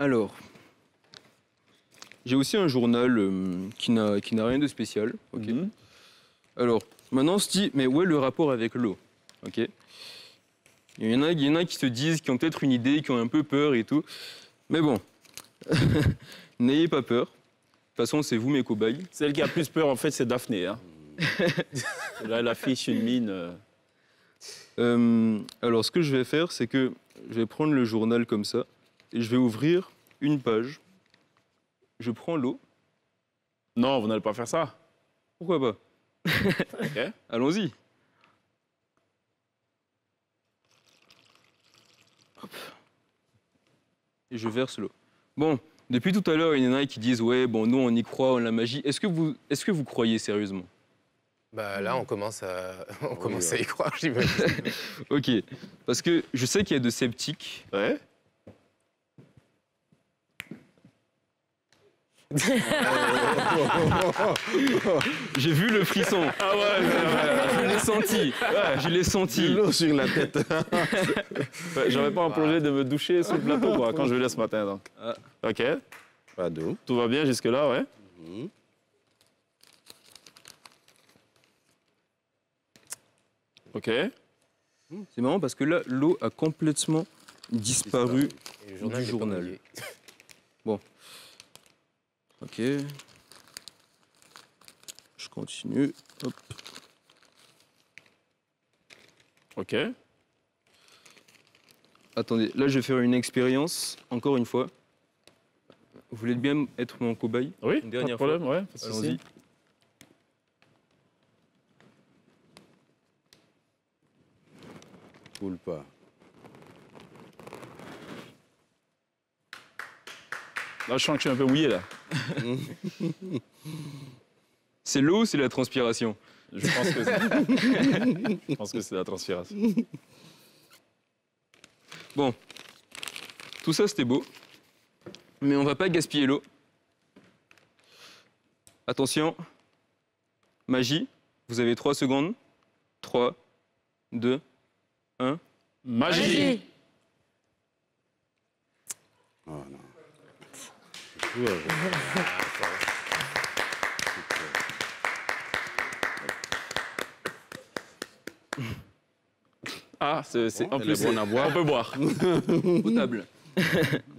Alors, j'ai aussi un journal euh, qui n'a rien de spécial. ok Mhm. Alors, maintenant, on se dit, mais où est le rapport avec l'eau Ok Il y en a, il y en a qui se disent, qui ont peut-être une idée, qui ont un peu peur et tout. Mais bon, n'ayez pas peur. De toute façon, c'est vous mes cobayes. Celle qui a plus peur, en fait, c'est Daphné. hein. Là, elle affiche une mine. euh, Euh, alors, ce que je vais faire, c'est que je vais prendre le journal comme ça et je vais ouvrir une page. Je prends l'eau. Non, vous n'allez pas faire ça. Pourquoi pas? Ok. Allons-y. Hop. Et je verse l'eau. Bon, depuis tout à l'heure, il y en a qui disent ouais, bon, nous on y croit, on a la magie. Est-ce que vous, est-ce que vous croyez sérieusement? Bah là, on commence à, on Oui, commence à y croire, j'imagine. Ok, parce que je sais qu'il y a de sceptiques. Ouais. J'ai vu le frisson. Ah ouais, Je l'ai senti. Je l'ai senti. l'eau sur la tête. ouais, J'aurais pas un projet de me doucher sous le plateau quoi, quand je vais là ce matin. Donc. Ok. Pas d'eau. Tout va bien jusque-là, ouais. Mhm. Ok. C'est marrant parce que là, l'eau a complètement disparu. Du journal. mouillé. Ok. Je continue. Hop. Ok. Attendez, là je vais faire une expérience, encore une fois. Vous voulez bien être mon cobaye Oui, Une pas de dernière problème, ouais. de souci. Allons-y. Coule pas. Là, je sens que je suis un peu mouillé, là. C'est l'eau ou c'est la transpiration? Je pense que c'est... je pense que c'est la transpiration. Bon, tout ça c'était beau, mais on va pas gaspiller l'eau. Attention, magie, vous avez 3 secondes. 3, 2, 1. Magie Oh non. Ah, c'est, en plus, on peut boire. Potable.